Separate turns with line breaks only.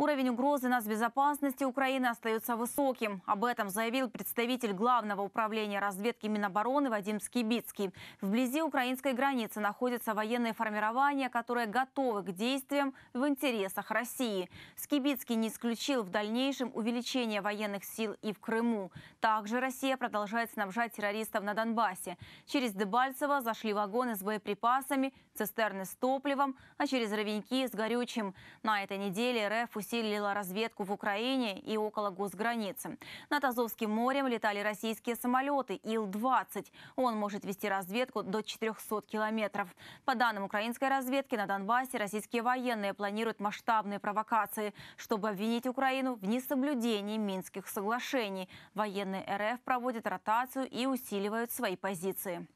Уровень угрозы нацбезопасности Украины остается высоким. Об этом заявил представитель Главного управления разведки Минобороны Вадим Скибицкий. Вблизи украинской границы находятся военные формирования, которые готовы к действиям в интересах России. Скибицкий не исключил в дальнейшем увеличение военных сил и в Крыму. Также Россия продолжает снабжать террористов на Донбассе. Через Дебальцево зашли вагоны с боеприпасами, цистерны с топливом, а через Ровеньки с горючим. На этой неделе РФ усилила усилила разведку в Украине и около госграницы. Над Азовским морем летали российские самолеты Ил-20. Он может вести разведку до 400 километров. По данным украинской разведки, на Донбассе российские военные планируют масштабные провокации, чтобы обвинить Украину в несоблюдении Минских соглашений. Военные РФ проводят ротацию и усиливают свои позиции.